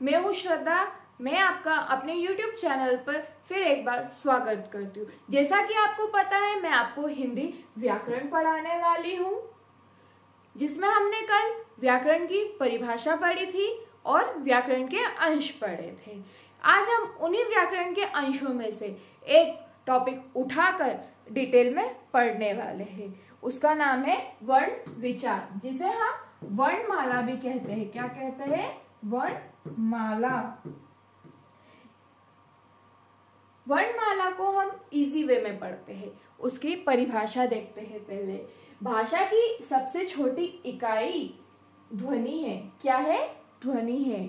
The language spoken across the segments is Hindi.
मैं हूँ श्रद्धा। मैं आपका अपने YouTube चैनल पर फिर एक बार स्वागत करती हूँ। जैसा कि आपको पता है, मैं आपको हिंदी व्याकरण पढ़ाने वाली हूँ, जिसमें हमने कल व्याकरण की परिभाषा पढ़ी थी और व्याकरण के अंश पढ़े थे। आज हम उन्हीं व्याकरण के अंशों में से एक टॉपिक उठाकर डिटेल में पढ़ने वाले हैं। उसका नाम है वर्ण विचार, जिसे हम वर्णमाला भी कहते हैं। क्या कहते हैं? वर्णमाला वर्णमाला को हम इजी वे में पढ़ते हैं। उसकी परिभाषा देखते हैं पहले। भाषा की सबसे छोटी इकाई ध्वनि है। क्या है? ध्वनि है।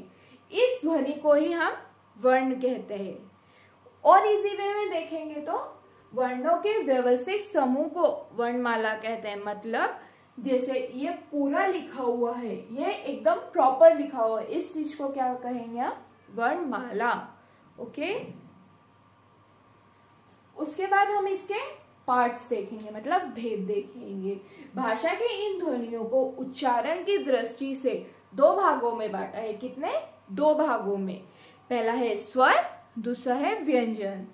इस ध्वनि को ही हम वर्ण कहते हैं। और इसी वे में देखेंगे तो वर्णों के व्यवस्थित समूह को वर्णमाला कहते हैं। मतलब जैसे ये पूरा लिखा हुआ है, ये एकदम प्रॉपर लिखा हुआ है। इस चीज़ को क्या कहेंगे आप? वर्णमाला। ओके? उसके बाद हम इसके पार्ट्स देखेंगे मतलब भेद देखेंगे। भाषा के इन ध्वनियों को उच्चारण की दृष्टि से दो भागों में बांटा है। कितने? दो भागों में। पहला है स्वर, दूसरा है व्यंजन।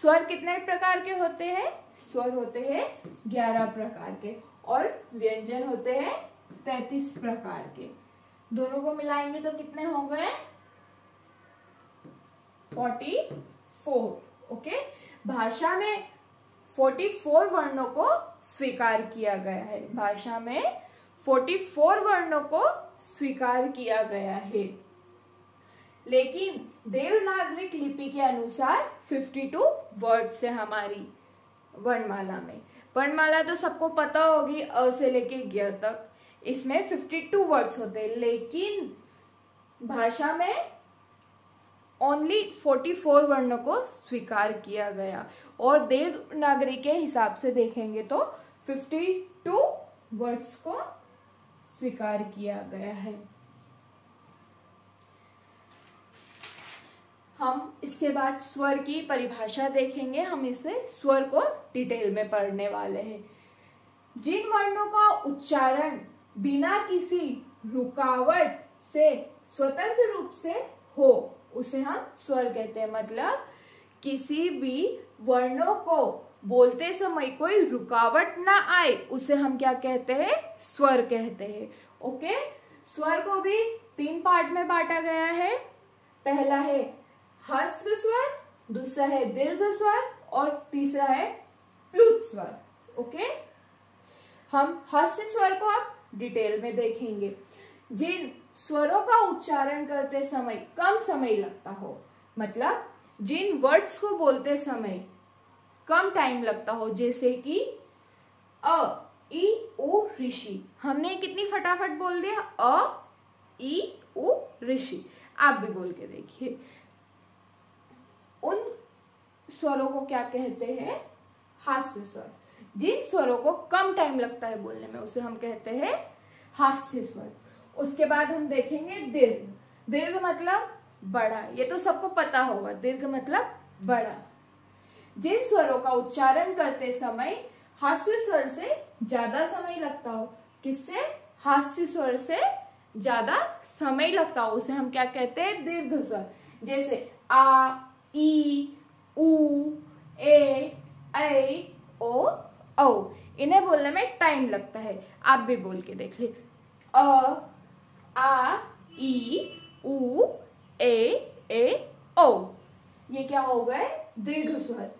स्वर कितने प्रकार के होते हैं? स्वर होते हैं ग्यारह प्रकार के। और व्यंजन होते हैं तैतीस प्रकार के। दोनों को मिलाएँगे तो कितने हो गए? Forty four okay? भाषा में फोर्टी फोर वर्णों को स्वीकार किया गया है। भाषा में फोर्टी फोर वर्णों को स्वीकार किया गया है। लेकिन देवनागरिक लिपि के अनुसार 52 वर्ड है हमारी वर्णमाला में। वर्णमाला तो सबको पता होगी, अ, से लेके ग तक। इसमें 52 वर्ड्स होते हैं। लेकिन भाषा में ओनली 44 वर्णों को स्वीकार किया गया। और देवनागरी के हिसाब से देखेंगे तो 52 वर्ड्स को स्वीकार किया गया है। हम इसके बाद स्वर की परिभाषा देखेंगे। हम इसे स्वर को डिटेल में पढ़ने वाले हैं। जिन वर्णों का उच्चारण बिना किसी रुकावट से स्वतंत्र रूप से हो, उसे हम स्वर कहते हैं। मतलब किसी भी वर्णों को बोलते समय कोई रुकावट ना आए, उसे हम क्या कहते हैं? स्वर कहते हैं। ओके? स्वर को भी तीन पार्ट में बांटा गया है। पहला है हस्व स्वर, दूसरा है दीर्घ स्वर और तीसरा है प्लुत स्वर ओके हम हस्त स्वर को अब डिटेल में देखेंगे। जिन स्वरों का उच्चारण करते समय कम समय लगता हो मतलब जिन वर्ड्स को बोलते समय कम टाइम लगता हो, जैसे कि अ ई उ, ऋषि। हमने कितनी फटाफट बोल दिया? अ ई उ, ऋषि। आप भी बोल के देखिए। उन स्वरों को क्या कहते हैं? हास्य स्वर। जिन स्वरों को कम टाइम लगता है बोलने में, उसे हम कहते हैं हास्य स्वर। उसके बाद हम देखेंगे दीर्घ। दीर्घ मतलब बड़ा। ये तो सबको पता होगा। दीर्घ मतलब बड़ा। जिन स्वरों का उच्चारण करते समय हास्य स्वर से ज़्यादा समय लगता हो, किससे? हास्य स्वर से ज़्यादा समय लगता हो, उसे हम क्या कहते हैं? दीर्घ स्वर। जैसे आ ई उ ए ऐ ओ औ इन्हें बोलने में टाइम लगता है। आप भी बोल के देख ली अ, आ, ई, उ, ए ए, ओ। ये क्या हो गए? दीर्घ स्वर।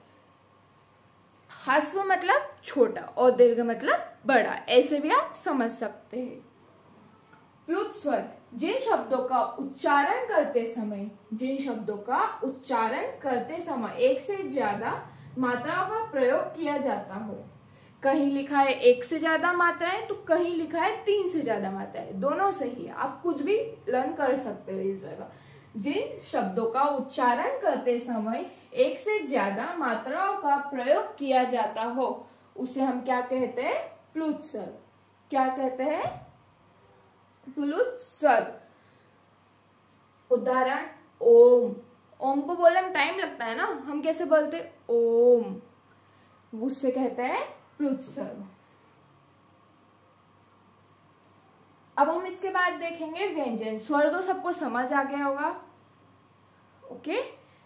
हस्व मतलब छोटा और दीर्घ मतलब बड़ा। ऐसे भी आप समझ सकते हैं। प्लुत स्वर। जिन शब्दों का उच्चारण करते समय, जिन शब्दों का उच्चारण करते समय एक से ज़्यादा मात्राओं का प्रयोग किया जाता हो। कहीं लिखा है एक से ज़्यादा मात्राएँ तो कहीं लिखा है तीन से ज़्यादा मात्राएँ। दोनों सही है आप कुछ भी लर्न कर सकते हो इस जगह। जिन शब्दों का उच्चारण करते समय एक से ज़्यादा मात्राओं का प्रयोग किया जाता हो, उसे हम क्या कहते हैं? प्लुत स्वर क्या कहते हैं? स्वर उदाहरण, ओम। ओम को बोलने में टाइम लगता है ना? हम कैसे बोलते ओम। उससे कहते हैं प्लुत स्वर अब हम इसके बाद देखेंगे व्यंजन। स्वर तो सबको समझ आ गया होगा। ओके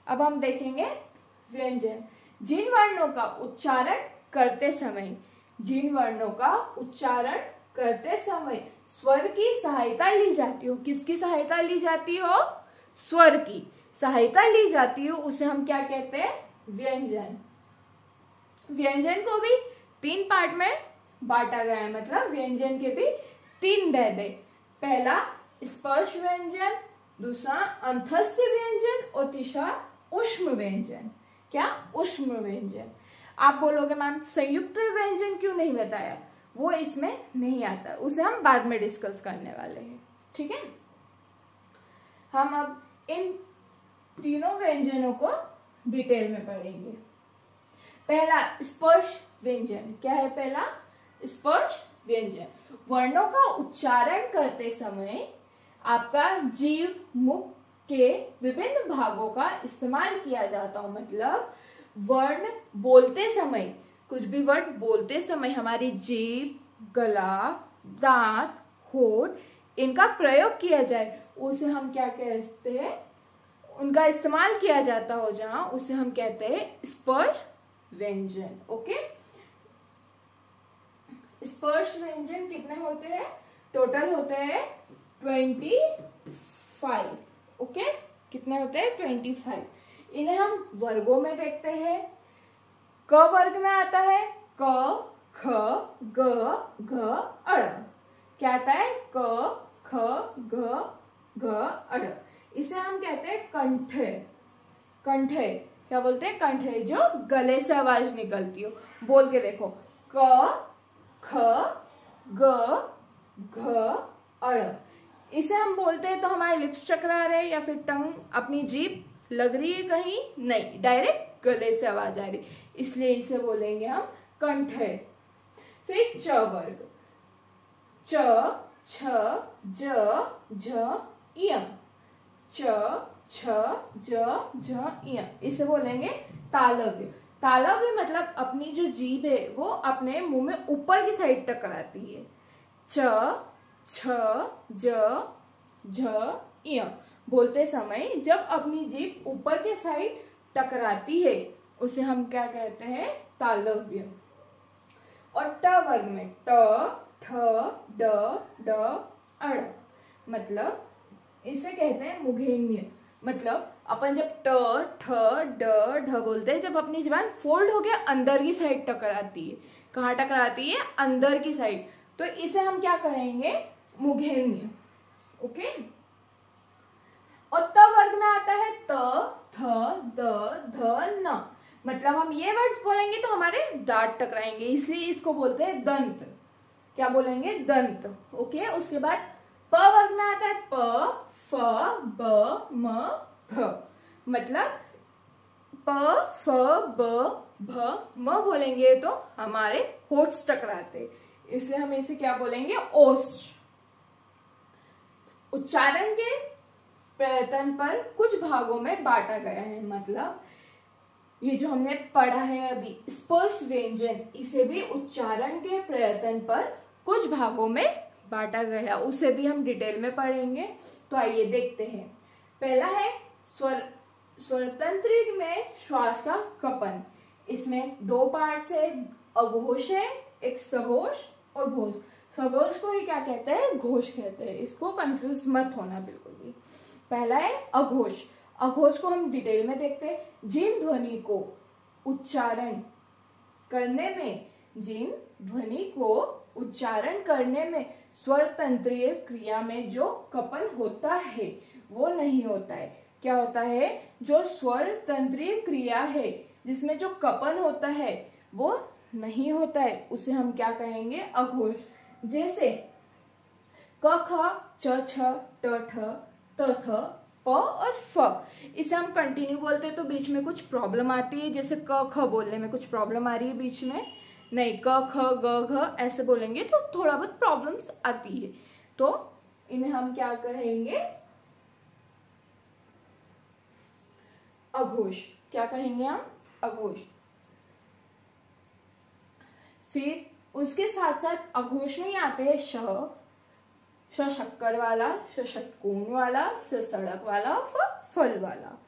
अब हम देखेंगे व्यंजन। जिन वर्णों का उच्चारण करते समय, जिन वर्णों का उच्चारण करते समय स्वर की सहायता ली जाती हो। किसकी सहायता ली जाती हो? स्वर की। सहायता ली जाती हो, उसे हम क्या कहते हैं? व्यंजन। व्यंजन को भी तीन पार्ट में बांटा गया है मतलब व्यंजन के भी तीन भेद है। पहला, स्पर्श व्यंजन, दूसरा, अंतस्थ व्यंजन, और तीसरा, उष्म व्यंजन। क्या? उष्म व्यंजन। आप बोलोगे, मैम, संयुक्त व्यंजन क्यों नहीं बताया? वो इसमें नहीं आता। उसे हम बाद में डिस्कस करने वाले हैं। ठीक है? हम अब इन तीनों व्यंजनों को डिटेल में पढ़ेंगे। पहला, स्पर्श व्यंजन। क्या है पहला? स्पर्श व्यंजन। वर्णों का उच्चारण करते समय आपका जीव, मुख के विभिन्न भागों का इस्तेमाल किया जाता हो। मतलब वर्ण बोलते समय कुछ भी वर्ड बोलते समय हमारी जीभ, गला, दांत, होठ, इनका प्रयोग किया जाए, उसे हम क्या कहते हैं? उनका इस्तेमाल किया जाता हो जहाँ, उसे हम कहते हैं स्पर्श व्यंजन, ओके? स्पर्श व्यंजन कितने होते हैं? टोटल होते हैं ट्वेंटी फाइव ओके? कितने होते हैं? ट्वेंटी फाइव इन्हें हम वर्गों में देखते हैं। क वर्ग में आता है? क, ख, ग, घ, अड़। क्या आता है? क, ख ग घ, अड़। इसे हम कहते हैं कंठे। कंठे। क्या बोलते हैं? कंठे। जो गले से आवाज़ निकलती हो। बोल के देखो। क, ख, ग, घ, अड़। इसे हम बोलते हैं तो हमारे लिप्स चकरा रहे या फिर टंग अपनी जीप लग रही है कहीं? नहीं। डायरेक्ट गले से आवाज़ आ रही। इसलिए इसे बोलेंगे हम कंठ। है फिर च वर्ग। च, छ, ज झ इय। च, छ, ज झ इय। इसे बोलेंगे तालव्य। तालव्य मतलब अपनी जो जीभ है, वो अपने मुँह में ऊपर की साइड टकराती है। च, छ, ज झ इय। बोलते समय जब अपनी जीभ ऊपर के साइड टकराती है उसे हम क्या कहते हैं? तालव्य। और ट वर्ग में ट, ठ, ड ड अड़ मतलब इसे कहते हैं मुघेन्य। मतलब अपन जब ट, ठ, ड, ढ बोलते हैं, जब अपनी जबान फोल्ड होके अंदर की साइड टकराती है। कहाँ टकराती है? अंदर की साइड तो इसे हम क्या कहेंगे? मुघेन्य। ओके? और त वर्ग में आता है त, थ, द, ध, न। मतलब हम ये वर्ड्स बोलेंगे तो हमारे दांत टकराएँगे। इसलिए इसको बोलते हैं दंत। क्या बोलेंगे? दंत। ओके उसके बाद प वर्ग में आता है। प, फ, ब, म, भ। मतलब प, फ, ब, भ, म बोलेंगे तो हमारे होट्स टकराते इसलिए हम इसे क्या बोलेंगे? ओस्ट उच्चारण के प्रयत्न पर कुछ भागों में बांटा गया है। मतलब ये जो हमने पढ़ा है अभी, स्पर्श व्यंजन, इसे भी उच्चारण के प्रयत्न पर कुछ भागों में बांटा गया। उसे भी हम डिटेल में पढ़ेंगे। तो आइए देखते हैं। पहला है स्वर, स्वरतंत्र में श्वास का कपन। इसमें दो पार्ट है, अघोष है, एक सघोष और घोष। सघोष को ही क्या कहते हैं? घोष कहते हैं। इसको कंफ्यूज मत होना बिल्कुल भी। पहला है अघोष। अघोष को हम डिटेल में देखते हैं। जिन ध्वनि को उच्चारण करने में, जिन ध्वनि को उच्चारण करने में स्वर तंत्रीय क्रिया में जो कपन होता है, वो नहीं होता है। क्या होता है? जो स्वर तंत्रीय क्रिया है, जिसमें जो कपन होता है, वो नहीं होता है। उसे हम क्या कहेंगे? अघोष। जैसे, क, ख, च, छ, ट, ठ, त और फ। इसे हम कंटिन्यू बोलते हैं तो बीच में कुछ प्रॉब्लम आती है, जैसे क, ख बोलने में कुछ प्रॉब्लम आ रही है बीच में। नहीं, क, ख, ग, घ, ऐसे बोलेंगे तो थोड़ा बहुत प्रॉब्लम्स आती है। तो इन्हें हम क्या कहेंगे? अघोष। क्या कहेंगे हम? अघोष। फिर उसके साथ साथ अघोष में ही आते हैं श। श शक्कर वाला षटकोण वाला स सड़क वाला फ फल वाला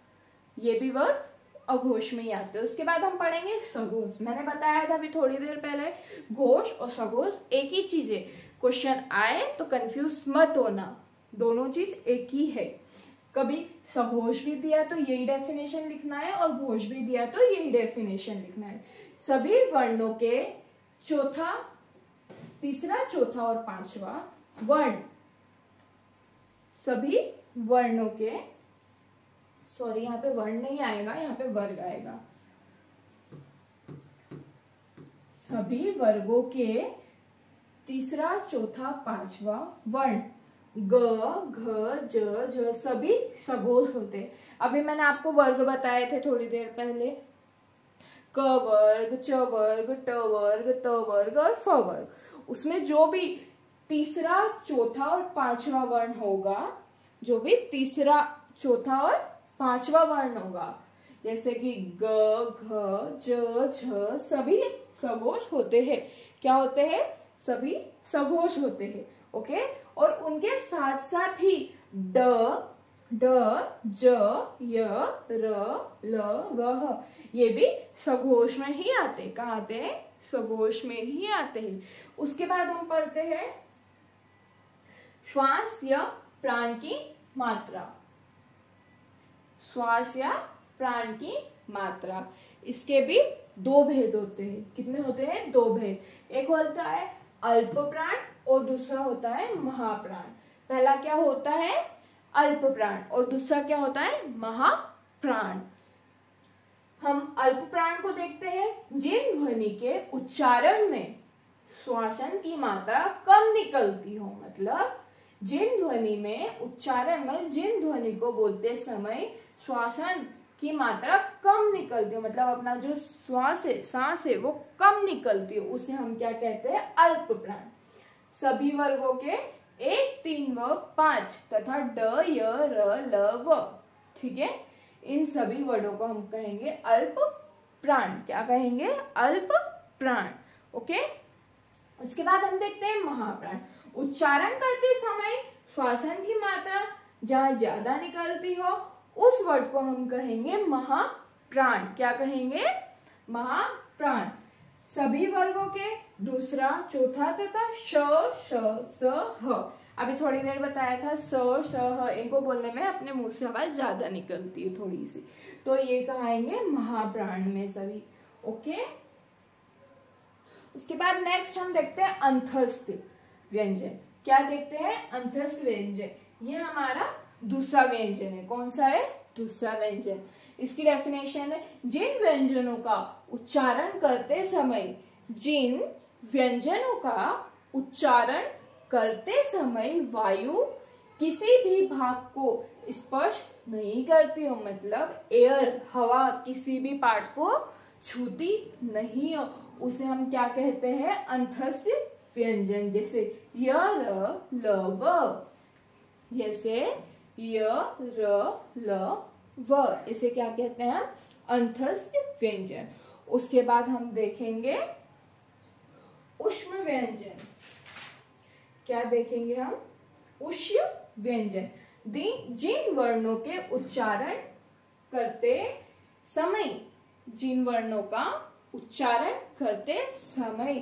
ये भी वर्ड अघोष में ही आते हैं। उसके बाद हम पढ़ेंगे सघोष। मैंने बताया था अभी थोड़ी देर पहले, घोष और सघोष एक ही चीज़ है। क्वेश्चन आए तो कंफ्यूज मत होना। दोनों चीज़ एक ही है। कभी सघोष भी दिया तो यही डेफिनेशन लिखना है और घोष भी दिया तो यही डेफिनेशन लिखना है। सभी वर्णों के चौथा, तीसरा, चौथा और पांचवा वर्ण सभी वर्णों के, सॉरी, यहाँ पे वर्ण नहीं आएगा, यहाँ पे वर्ग आएगा। सभी वर्गों के तीसरा, चौथा, पांचवा वर्ण, ग, घ, ज ज, सभी सघोष होते। अभी मैंने आपको वर्ग बताए थे थोड़ी देर पहले। क वर्ग, च वर्ग, ट वर्ग, त वर्ग और फ वर्ग। उसमें जो भी तीसरा, चौथा और पांचवा वर्ण होगा, जो भी तीसरा, चौथा और पांचवा वर्ण होगा। जैसे कि ग, घ, ज, झ, सभी सघोष होते हैं। क्या होते हैं? सभी सघोष होते हैं, ओके? और उनके साथ साथ ही ड ड, ज, य, र, ल व ये भी सघोष में ही आते कहा आते हैं? सघोष में ही आते हैं। उसके बाद हम पढ़ते हैं श्वास या प्राण की मात्रा। श्वास या प्राण की मात्रा। इसके भी दो भेद होते हैं। कितने होते हैं? दो भेद। एक होता है अल्प प्राण और दूसरा होता है महाप्राण। पहला क्या होता है? अल्प प्राण और दूसरा क्या होता है? महाप्राण। हम अल्प प्राण को देखते हैं। जिन ध्वनि के उच्चारण में श्वासन की मात्रा कम निकलती हो मतलब जिन ध्वनि में उच्चारण में जिन ध्वनि को बोलते समय श्वासन की मात्रा कम निकलती हो मतलब अपना जो श्वास है, सांस है, वो कम निकलती हो, उसे हम क्या कहते हैं? अल्प प्राण सभी वर्गों के एक, तीन व पाँच तथा ड, य, र, ल, व, ठीक है? इन सभी वर्डों को हम कहेंगे अल्प प्राण क्या कहेंगे? अल्प प्राण ओके? उसके बाद हम देखते हैं महाप्राण। उच्चारण करते समय श्वासन की मात्रा जहाँ ज़्यादा निकलती हो, उस वर्ड को हम कहेंगे महाप्राण। क्या कहेंगे? महाप्राण। सभी वर्गों के दूसरा, चौथा तथा श श, स, ह। अभी थोड़ी देर बताया था, स, श, ह, इनको बोलने में अपने मुँह से आवाज़ ज़्यादा निकलती है थोड़ी सी। तो ये कहेंगे महाप्राण में सभी। ओके? उसके बाद नेक्स्ट हम देखते हैं अंथस्थ व्यंजन। क्या देखते हैं? अंथस्थ व्यंजन। ये हमारा दूसरा व्यंजन है। कौन सा है? दूसरा व्यंजन। इसकी डेफिनेशन है, जिन व्यंजनों का उच्चारण करते समय, जिन व्यंजनों का उच्चारण करते समय वायु किसी भी भाग को स्पर्श नहीं करती हो मतलब एयर हवा किसी भी पार्ट को छूती नहीं हो, उसे हम क्या कहते हैं? अंथस्य व्यंजन जैसे य र ल, व, जैसे य र, ल, व, इसे क्या कहते हैं? अंथस्य व्यंजन। उसके बाद हम देखेंगे उष्म व्यंजन। क्या देखेंगे हम? उष्य व्यंजन। जिन वर्णों के उच्चारण करते समय, जिन वर्णों का उच्चारण करते समय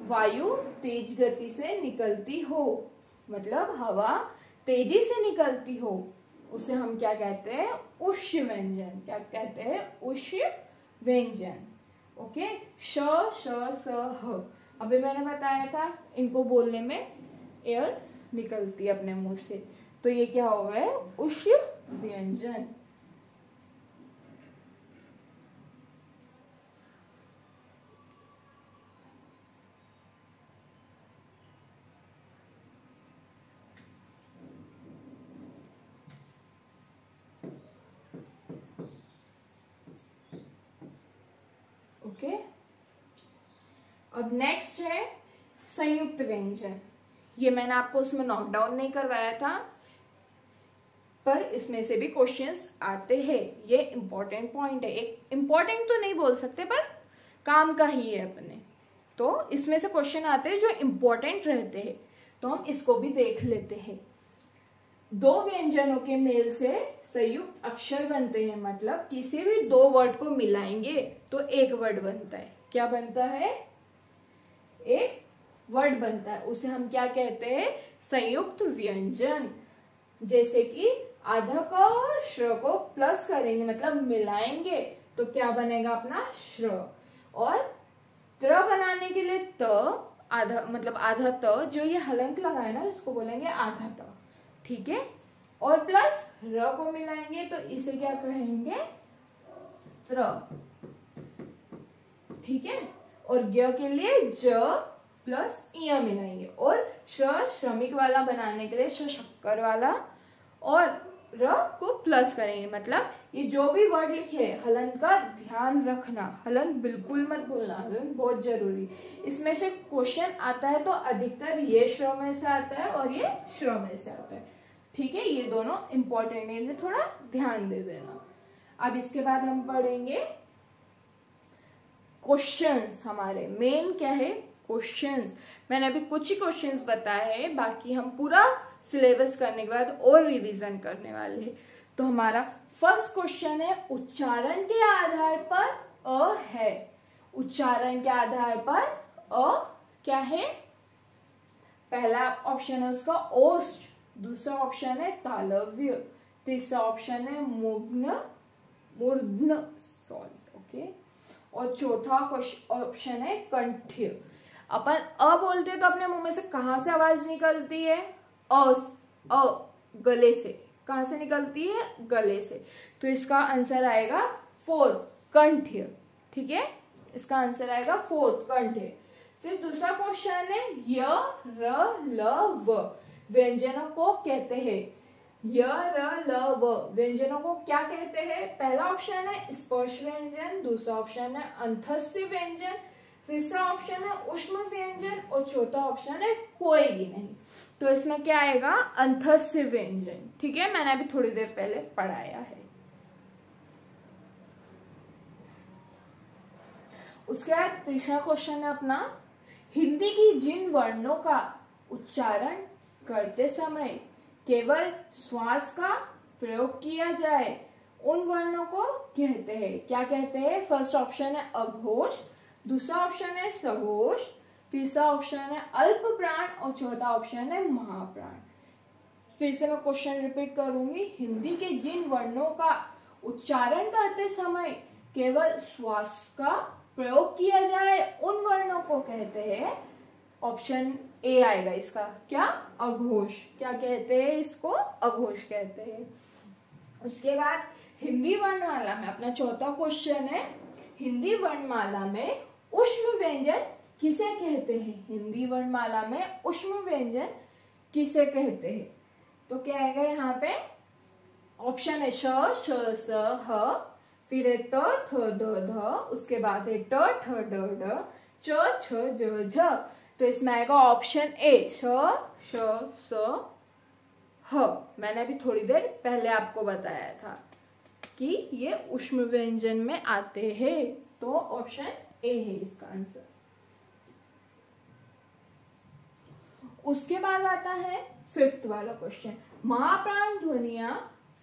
वायु तेज गति से निकलती हो। मतलब हवा तेज़ी से निकलती हो। उसे हम क्या कहते हैं? उष्य व्यंजन क्या कहते हैं? उष्य व्यंजन ओके श श, स, ह। अभी मैंने बताया था, इनको बोलने में एयर निकलती है अपने मुँह से। तो ये क्या हो गए? उष्य व्यंजन ओके अब नेक्स्ट है संयुक्त व्यंजन ये मैंने आपको उसमें नॉकडाउन नहीं करवाया था, पर इसमें से भी क्वेश्चंस आते हैं। ये इंपॉर्टेंट पॉइंट है। एक इंपॉर्टेंट तो नहीं बोल सकते, पर काम का ही है अपने। तो इसमें से क्वेश्चन आते हैं जो इंपॉर्टेंट रहते हैं। तो हम इसको भी देख लेते हैं। दो व्यंजनों के मेल से संयुक्त अक्षर बनते हैं मतलब किसी भी दो वर्ड को मिलाएँगे तो एक वर्ड बनता है। क्या बनता है? एक वर्ड बनता है। उसे हम क्या कहते हैं? संयुक्त व्यंजन। जैसे कि आधा क और श्र को प्लस करेंगे मतलब मिलाएँगे तो क्या बनेगा अपना? श्र। और त्र बनाने के लिए त, आधा मतलब आधा त, जो ये हलंत लगा है ना इसको बोलेंगे आधा त। ठीक है? और प्लस र को मिलाएँगे तो इसे क्या कहेंगे? त्र। ठीक है? और ग के लिए ज प्लस इ मिलाएँगे। और श्र श्रमिक वाला बनाने के लिए श शक्कर वाला और र को प्लस करेंगे। मतलब ये जो भी वर्ड लिखे हलन का ध्यान रखना। हलन बिल्कुल मत भूलना, हलन बहुत ज़रूरी। इसमें से क्वेश्चन आता है तो अधिकतर ये श्र में से आता है और ये श्र में से आता है। ठीक है? ये दोनों इंपॉर्टेंट है, इन्हें थोड़ा ध्यान दे देना। अब इसके बाद हम पढ़ेंगे क्वेश्चंस हमारे। मेन क्या है? क्वेश्चंस मैंने अभी कुछ ही क्वेश्चंस बताए हैं, बाकी हम पूरा सिलेबस करने के बाद और रिवीजन करने वाले हैं। तो हमारा फ़र्स्ट क्वेश्चन है, उच्चारण के आधार पर अ है। उच्चारण के आधार पर अ क्या है? पहला ऑप्शन है उसका ओस्ट, दूसरा ऑप्शन है तालव्य, तीसरा ऑप्शन है मुग्न, मूर्धन सॉरी ओके और चौथा ऑप्शन है कंठ्य। अपन अ बोलते हैं तो अपने मुँह में से कहा से आवाज़ निकलती है? अ गले से। कहा से निकलती है? गले से। तो इसका आंसर आएगा फोर कंठ्य। ठीक है? इसका आंसर आएगा फोर्थ कंठ्य। फिर दूसरा क्वेश्चन है य, र, ल, व। व्यंजनों को कहते हैं। य र ल व व्यंजनों को क्या कहते हैं? पहला ऑप्शन है स्पर्श व्यंजन, दूसरा ऑप्शन है अंथस्य व्यंजन, तीसरा ऑप्शन है उष्म व्यंजन और चौथा ऑप्शन है कोई भी नहीं। तो इसमें क्या आएगा? अंथस्य व्यंजन। ठीक है? मैंने अभी थोड़ी देर पहले पढ़ाया है। उसके बाद तीसरा क्वेश्चन है अपना। हिंदी की जिन वर्णों का उच्चारण करते समय केवल श्वास का प्रयोग किया जाए। उन वर्णों को कहते हैं। क्या कहते हैं? फ़र्स्ट ऑप्शन है अघोष, दूसरा ऑप्शन है सघोष, तीसरा ऑप्शन है अल्प प्राण और चौथा ऑप्शन है महाप्राण। फिर से मैं क्वेश्चन रिपीट करूँगी। हिंदी के जिन वर्णों का उच्चारण करते समय केवल श्वास का प्रयोग किया जाए, उन वर्णों को कहते हैं। ऑप्शन ए आएगा इसका। क्या? अघोष। क्या कहते हैं इसको? अघोष कहते हैं। उसके बाद हिंदी वर्णमाला में अपना चौथा क्वेश्चन है। हिंदी वर्णमाला में उष्म व्यंजन किसे कहते हैं? हिंदी वर्णमाला में उष्म व्यंजन किसे कहते हैं? तो क्या आएगा यहाँ पे? ऑप्शन है श श, स, ह, फिर है त, थ, ध उसके बाद है ट, ठ, ड ड, च, छ, ज झ तो इसमें आएगा ऑप्शन ए स, ह। मैंने अभी थोड़ी देर पहले आपको बताया था कि ये उष्म व्यंजन में आते हैं। तो ऑप्शन ए है इसका आंसर उसके बाद आता है फिफ्थ वाला क्वेश्चन महाप्राण ध्वनिया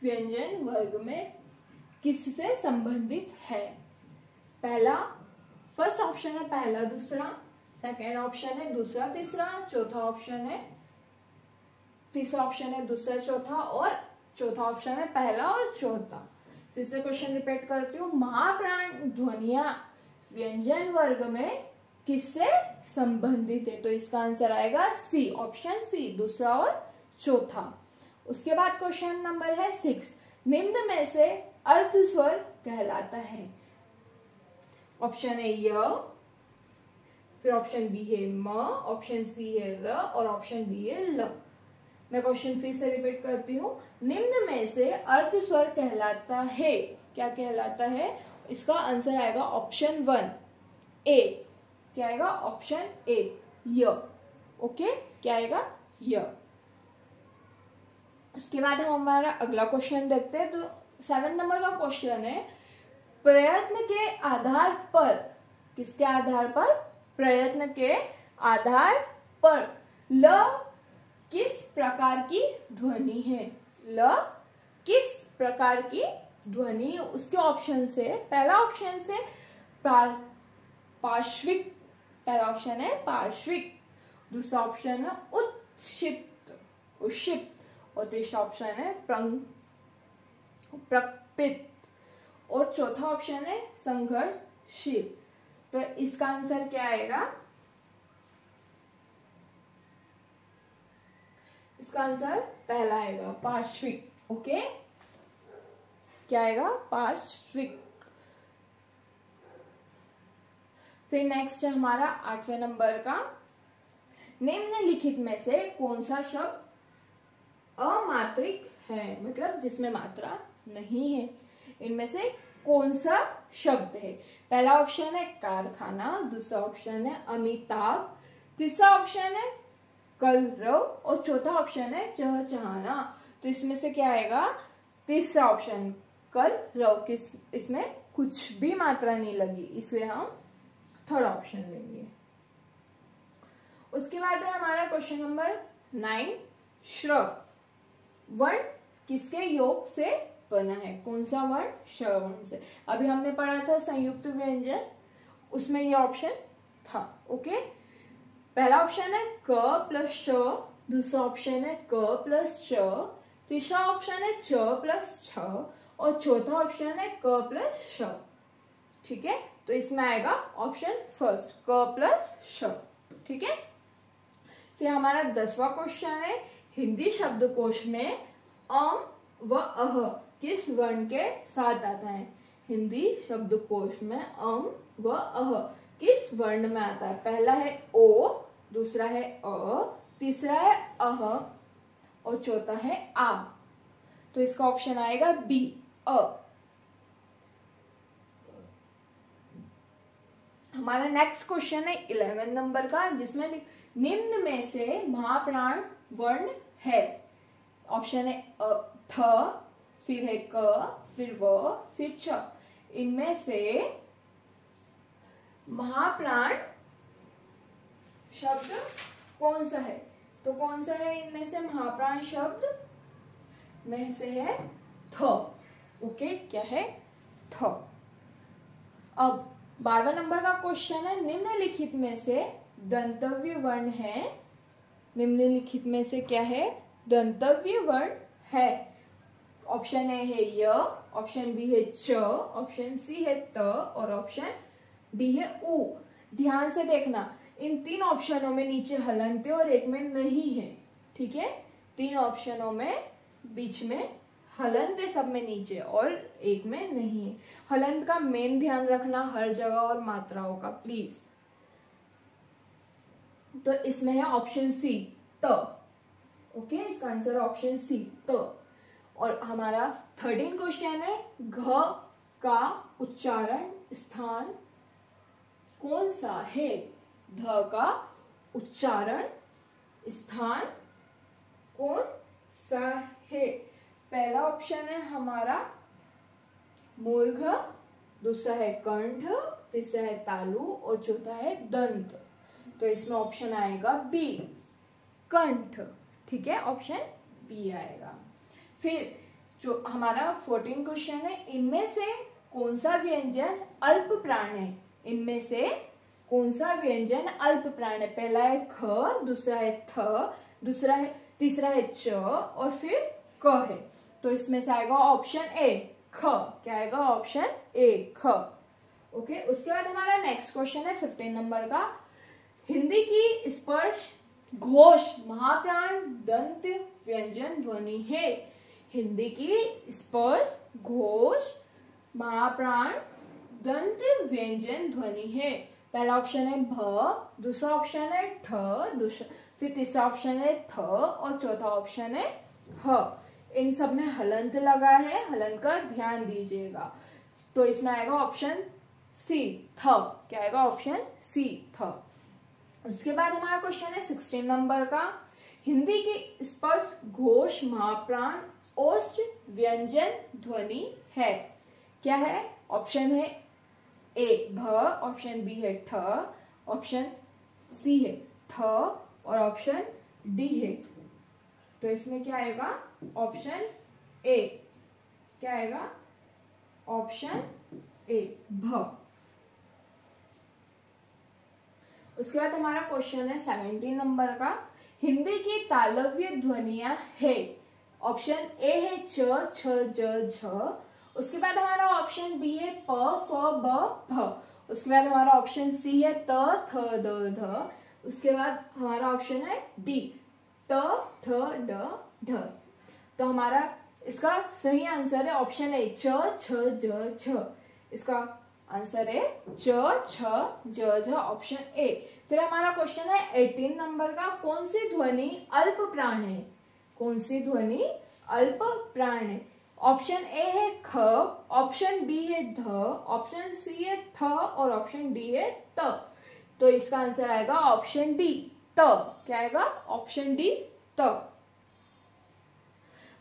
व्यंजन वर्ग में किससे संबंधित है? पहला फ़र्स्ट ऑप्शन है पहला, दूसरा सेकेंड ऑप्शन है, दूसरा, तीसरा, चौथा ऑप्शन है। तीसरा ऑप्शन है, दूसरा, चौथा और चौथा ऑप्शन है, पहला और चौथा। तीसरे क्वेश्चन रिपीट करती हूँ, महाप्राण ध्वनिया व्यंजन वर्ग में किससे संबंधित है? तो इसका आंसर आएगा सी ऑप्शन सी दूसरा और चौथा। उसके बाद क्वेश्चन नंबर है सिक्स निम्न में से अर्थ स्वर कहलाता है। ऑप्शन ए य फिर ऑप्शन बी है म ऑप्शन सी है र और ऑप्शन डी है ल। मैं क्वेश्चन फिर से रिपीट करती हूँ। निम्न में से अर्थ स्वर कहलाता है। क्या कहलाता है? इसका आंसर आएगा ऑप्शन वन ए क्या आएगा? ऑप्शन ए य। ओके क्या आएगा? य। उसके बाद हम हमारा अगला क्वेश्चन देखते हैं। तो सेवन नंबर का क्वेश्चन है। प्रयत्न के आधार पर, किसके आधार पर? प्रयत्न के आधार पर ल किस प्रकार की ध्वनि है? ल किस प्रकार की ध्वनि? उसके ऑप्शन से, पहला ऑप्शन से पार्श्विक, पहला ऑप्शन है पार्श्विक। दूसरा ऑप्शन है उत्क्षिप्त उक्षिप्त और तीसरा ऑप्शन है प्रकपित। और चौथा ऑप्शन है संघर्षशील। तो इसका आंसर क्या आएगा? इसका आंसर पहला आएगा पार्श्विक, ओके? क्या आएगा? पार्श्विक। फिर नेक्स्ट है हमारा आठवें नंबर का। निम्नलिखित में से कौन सा शब्द अमात्रिक है? मतलब जिसमें मात्रा नहीं है। इनमें से कौन सा शब्द है? पहला ऑप्शन है कारखाना, दूसरा ऑप्शन है अमिताभ, तीसरा ऑप्शन है कलरव और चौथा ऑप्शन है चहचहाना। तो इसमें से क्या आएगा? तीसरा ऑप्शन कल रव किस, इसमें कुछ भी मात्रा नहीं लगी, इसलिए हम थर्ड ऑप्शन लेंगे। उसके बाद है हमारा क्वेश्चन नंबर नाइन श्रव। वर्ण किसके योग से बना है। कौन सा वर्ण श्रवण से। अभी हमने पढ़ा था संयुक्त व्यंजन। उसमें ये ऑप्शन था। ओके पहला ऑप्शन है क प्लस श। दूसरा ऑप्शन है क प्लस च तीसरा ऑप्शन है च प्लस छ। और चौथा ऑप्शन है क प्लस श। ठीक है? तो इसमें आएगा ऑप्शन फ़र्स्ट क प्लस श। ठीक है? फिर हमारा दसवा क्वेश्चन है, हिंदी शब्दकोश में अम व अह। किस वर्ण के साथ आता है? हिंदी शब्दकोश में अम व अह। किस वर्ण में आता है? पहला है ओ दूसरा है अ तीसरा है अह और चौथा है आ। तो इसका ऑप्शन आएगा बी अ। हमारा नेक्स्ट क्वेश्चन है इलेवन नंबर का जिसमें निम्न में से महाप्राण वर्ण है। ऑप्शन है अ, थ फिर है क, फिर व, फिर छ। इनमें से महाप्राण शब्द कौन सा है? तो कौन सा है इनमें से महाप्राण शब्द? में से है थ। ओके, क्या है? थ। अब बारहवा नंबर का क्वेश्चन है, निम्नलिखित में से दंतव्य वर्ण है। निम्नलिखित में से क्या है? दंतव्य वर्ण है। ऑप्शन ए है य, ऑप्शन बी है च, ऑप्शन सी है त और ऑप्शन डी है उ। ध्यान से देखना, इन तीन ऑप्शनों में नीचे हलंत है और एक में नहीं है, ठीक है? तीन ऑप्शनों में बीच में हलंत है सब में नीचे और एक में नहीं है। हलंत का मेन ध्यान रखना हर जगह और मात्राओं का प्लीज़ तो इसमें है ऑप्शन सी त। ओके इसका आंसर ऑप्शन सी त। और हमारा थर्टीन क्वेश्चन है, घ का उच्चारण स्थान कौन सा है? ध का उच्चारण स्थान कौन सा है? पहला ऑप्शन है हमारा मूर्घ, दूसरा है कंठ, तीसरा है तालु और चौथा है दंत। तो इसमें ऑप्शन आएगा बी कंठ। ठीक है? ऑप्शन बी आएगा। फिर जो हमारा फोर्टीन क्वेश्चन है, इनमें से कौन सा व्यंजन अल्प प्राण है? इनमें से कौन सा व्यंजन अल्प प्राण है? पहला है ख, दूसरा है थ, दूसरा है, तीसरा है च और फिर क है। तो इसमें से आएगा ऑप्शन ए ख। क्या आएगा? ऑप्शन ए ख। ओके उसके बाद हमारा नेक्स्ट क्वेश्चन है फिफ्टीन नंबर का। हिंदी की स्पर्श घोष महाप्राण दंत व्यंजन ध्वनि है। हिंदी की स्पर्श, घोष, महाप्राण, दंत, व्यंजन, ध्वनि है। पहला ऑप्शन है भ, दूसरा ऑप्शन है ठ दूसरा फिर तीसरा ऑप्शन है थ और चौथा ऑप्शन है ह। इन सब में हलंत लगा है, हलंत का ध्यान दीजिएगा। तो इसमें आएगा ऑप्शन सी थ। क्या आएगा ऑप्शन सी थ। उसके बाद हमारा क्वेश्चन है सिक्सटीन नंबर का। हिंदी की स्पर्श, घोष, महाप्राण ओस्ट व्यंजन ध्वनि है। क्या है? ऑप्शन है ए भ। ऑप्शन बी है ठ। ऑप्शन सी है थ। और ऑप्शन डी है। तो इसमें क्या आएगा? ऑप्शन ए क्या आएगा? ऑप्शन ए भ। उसके बाद हमारा क्वेश्चन है सेवेंटीन नंबर का। हिंदी की तालव्य ध्वनिया है। ऑप्शन ए है च, छ, ज झ उसके बाद हमारा ऑप्शन बी है प, फ, ब, भ। उसके बाद हमारा ऑप्शन सी है त, थ, द, ध। उसके बाद हमारा ऑप्शन है डी ट ठ ड, ढ। तो हमारा इसका सही आंसर है ऑप्शन ए च, छ, ज, छ। इसका आंसर है च, छ, ज ऑप्शन ए फिर हमारा क्वेश्चन है एटीन नंबर का कौन सी ध्वनि अल्प प्राण है? कौन सी ध्वनि? अल्प प्राण। है ऑप्शन ए है ख, ऑप्शन बी है ध, ऑप्शन सी है थ और ऑप्शन डी है त। तो इसका आंसर आएगा ऑप्शन डी त। क्या आएगा? ऑप्शन डी त।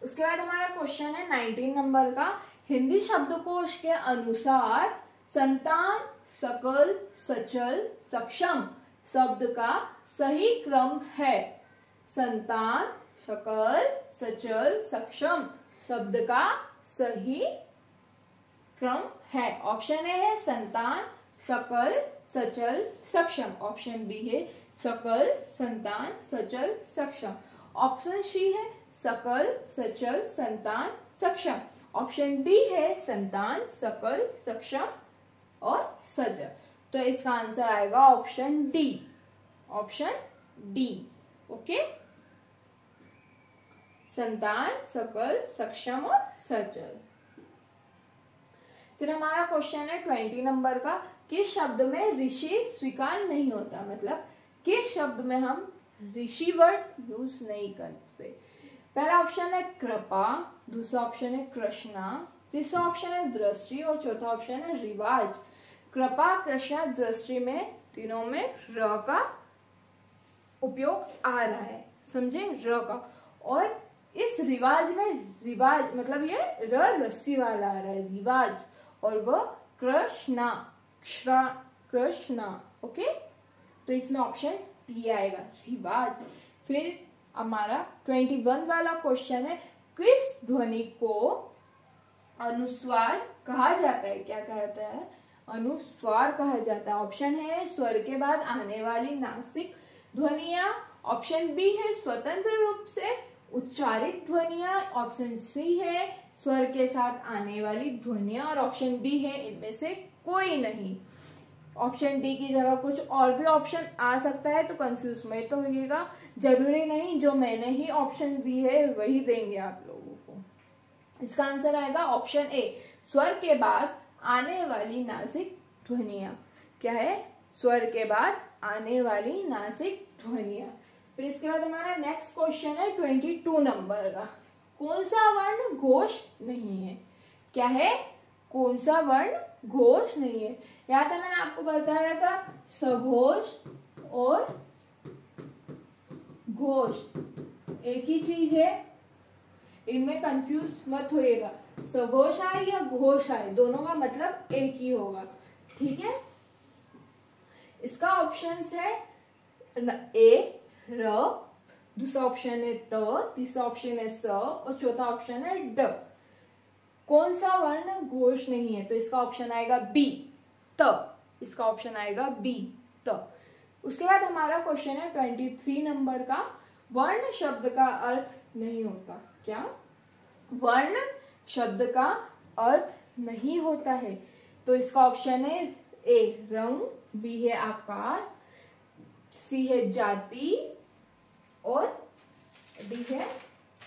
उसके बाद हमारा क्वेश्चन है नाइनटीन नंबर का। हिंदी शब्दकोश के अनुसार संतान, सकल, सचल, सक्षम शब्द का सही क्रम है। संतान सकल, सचल, सक्षम, शब्द का सही क्रम है। ऑप्शन ए है संतान, सकल, सचल, सक्षम। ऑप्शन बी है सकल, संतान, सचल, सक्षम। ऑप्शन सी है सकल, सचल, संतान, सक्षम। ऑप्शन डी है संतान, सकल, सक्षम और सजल। तो इसका आंसर आएगा option D option D okay संतान सकल सक्षम और सचल फिर हमारा क्वेश्चन है ट्वेंटी नंबर का, किस शब्द में ऋषि स्वीकार नहीं होता? मतलब किस शब्द में हम ऋषि वर्ड यूज़ नहीं करते? पहला ऑप्शन है कृपा, दूसरा ऑप्शन है कृष्णा, तीसरा ऑप्शन है दृष्टि और चौथा ऑप्शन है रिवाज। कृपा, कृष्णा, दृष्टि में तीनों में र का उपयोग आ रहा है। समझे? र का। और इस रिवाज में रिवाज मतलब ये र, रस्सी वाला आ रहा है, रिवाज, और वह कृष्णा कृष्णा ओके? तो इसमें ऑप्शन डी आएगा, रिवाज। फिर हमारा ट्वेंटी वन वाला क्वेश्चन है, किस ध्वनि को अनुस्वार कहा जाता है? क्या कहता है? अनुस्वार कहा जाता है। ऑप्शन है, स्वर के बाद आने वाली नासिक ध्वनिया। ऑप्शन बी है, स्वतंत्र रूप से उच्चारित ध्वनिया ऑप्शन सी है, स्वर के साथ आने वाली ध्वनिया और ऑप्शन डी है, इनमें से कोई नहीं। ऑप्शन डी की जगह कुछ और भी ऑप्शन आ सकता है तो कंफ्यूज में तो होइएगा। ज़रूरी नहीं, जो मैंने ही ऑप्शन दी है, वही देंगे आप लोगों को। इसका आंसर आएगा ऑप्शन ए स्वर के बाद आने वाली नासिक ध्वनिया। क्या है? स्वर के बाद आने वाली नासिक ध्वनिया। फिर इसके बाद हमारा नेक्स्ट क्वेश्चन है ट्वेंटी टू नंबर का। कौन सा वर्ण घोष नहीं है? क्या है? कौन सा वर्ण घोष नहीं है? या था मैंने आपको बताया था, सघोष और घोष। एक ही चीज़ है। इनमें कंफ्यूज मत होइएगा। सघोष आए या घोष आए? दोनों का मतलब एक ही होगा। ठीक है? इसका ऑप्शन है ए र, दूसरा ऑप्शन है त, तीसरा ऑप्शन है स, और चौथा ऑप्शन है ड. कौन सा वर्ण घोष नहीं है तो इसका ऑप्शन आएगा बी त. इसका ऑप्शन आएगा बी त. उसके बाद हमारा क्वेश्चन है ट्वेंटी थ्री नंबर का, वर्ण शब्द का अर्थ नहीं होता. क्या? वर्ण शब्द का अर्थ नहीं होता है. तो इसका ऑप्शन है ए रंग. बी है आकाश सी है जाति और डी है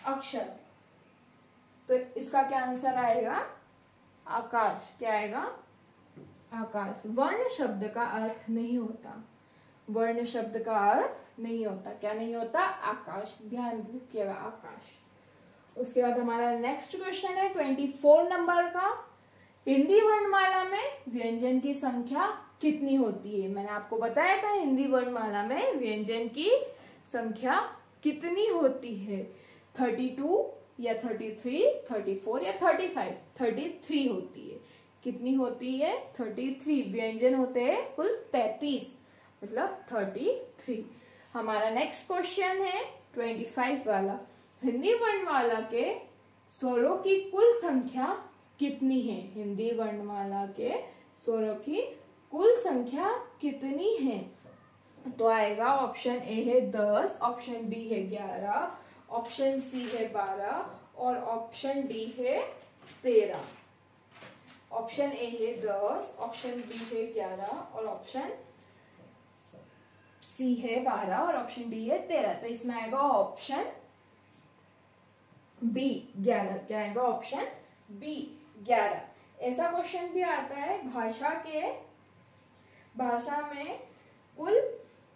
अक्षर। तो इसका क्या आंसर आएगा? आकाश। क्या आएगा? आकाश। वर्ण शब्द का अर्थ नहीं होता। वर्ण शब्द का अर्थ नहीं होता। क्या नहीं होता? आकाश। ध्यान रखिएगा, आकाश। उसके बाद हमारा नेक्स्ट क्वेश्चन है ट्वेंटी फोर नंबर का। हिंदी वर्णमाला में व्यंजन की संख्या कितनी होती है? मैंने आपको बताया था हिंदी वर्णमाला में व्यंजन की संख्या कितनी होती है? थर्टी टू या थर्टी थ्री, थर्टी फोर या थर्टी फाइव? थर्टी थ्री होती है। कितनी होती है? Thirty three. व्यंजन होते हैं कुल तैतीस। मतलब थर्टी थ्री। हमारा नेक्स्ट क्वेश्चन है ट्वेंटी फाइव वाला। हिंदी वर्णमाला के स्वरों की कुल संख्या कितनी है? हिंदी वर्णमाला के स्वरों की कुल संख्या कितनी है? तो आएगा ऑप्शन ए है दस ऑप्शन बी है ग्यारह ऑप्शन सी है बारह और ऑप्शन डी है तेरह। ऑप्शन ए है दस ऑप्शन बी है ग्यारह और ऑप्शन सी है बारह और ऑप्शन डी है तेरह। तो इसमें आएगा ऑप्शन बी ग्यारह, क्या आएगा ऑप्शन बी ग्यारह। ऐसा क्वेश्चन भी आता है, भाषा के भाषा में कुल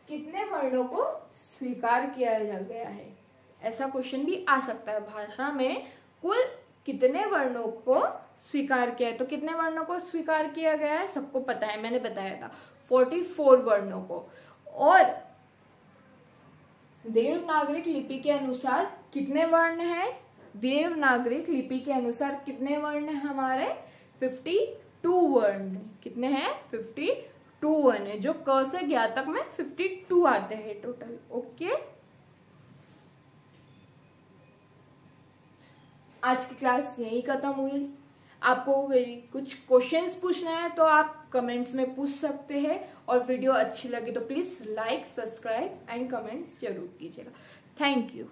कितने वर्णों को स्वीकार किया जा गया है? ऐसा क्वेश्चन भी आ सकता है भाषा में कुल कितने वर्णों को स्वीकार किया है? तो कितने वर्णों को स्वीकार किया गया है? सबको पता है, मैंने बताया था। फोर्टी फोर वर्णों को। और देवनागरिक लिपि के अनुसार कितने वर्ण हैं? देवनागरिक लिपि के अनुसार कितने वर्ण हैं हमारे? फिफ्टी टू वर्ण। कितने हैं? फिफ्टी टू वन है, जो क से ज्ञा तक में फिफ्टी टू आते हैं टोटल ओके आज की क्लास यही खत्म हुई। आपको कुछ क्वेश्चंस पूछना है तो आप कमेंट्स में पूछ सकते हैं और वीडियो अच्छी लगी तो please like subscribe and comments ज़रूर कीजिएगा। Thank you